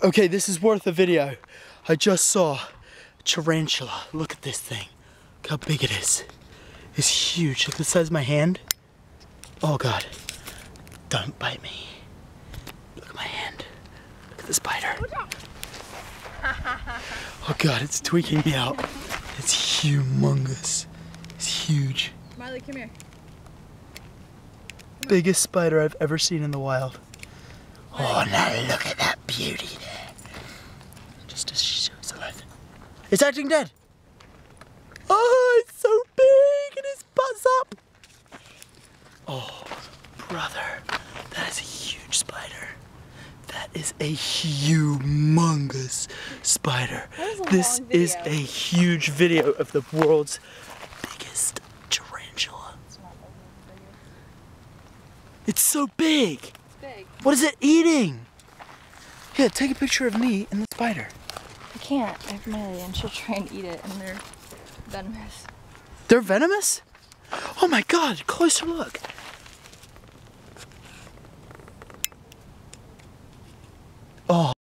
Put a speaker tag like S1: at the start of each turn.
S1: Okay, this is worth a video. I just saw tarantula. Look at this thing. Look how big it is. It's huge. Look at the size of my hand. Oh God. Don't bite me. Look at my hand. Look at the spider. Oh God, it's tweaking me out. It's humongous. It's huge.
S2: Miley, come here.
S1: Biggest spider I've ever seen in the wild. Oh, now look at that beauty there. Just as she shows alive. It's acting dead. Oh, it's so big and his butt's up. Oh, brother, that is a huge spider. That is a humongous spider.
S2: That is a
S1: This
S2: long
S1: is a huge video of the world's biggest tarantula. It's so big.
S2: It's big.
S1: What is it eating? Yeah, take a picture of me and the spider.
S2: I can't. I have Miley and she'll try and eat it and they're venomous.
S1: They're venomous? Oh my god, closer look. Oh.